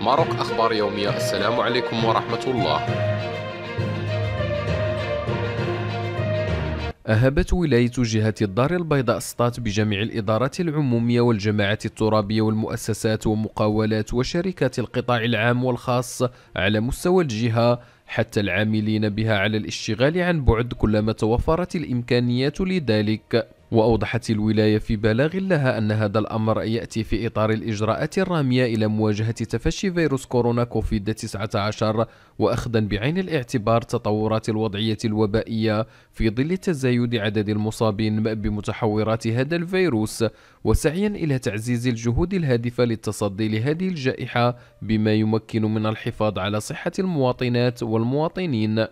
ماروك أخبار يومية. السلام عليكم ورحمة الله. أهبت ولاية جهة الدار البيضاء سطات بجميع الإدارات العمومية والجماعات الترابية والمؤسسات ومقاولات وشركات القطاع العام والخاص على مستوى الجهة حتى العاملين بها على الاشتغال عن بعد كلما توفرت الإمكانيات لذلك. وأوضحت الولاية في بلاغ لها أن هذا الأمر يأتي في إطار الإجراءات الرامية إلى مواجهة تفشي فيروس كورونا كوفيد 19 وأخذا بعين الاعتبار تطورات الوضعية الوبائية في ظل تزايد عدد المصابين بمتحورات هذا الفيروس وسعيا إلى تعزيز الجهود الهادفة للتصدي لهذه الجائحة بما يمكن من الحفاظ على صحة المواطنات والمواطنين.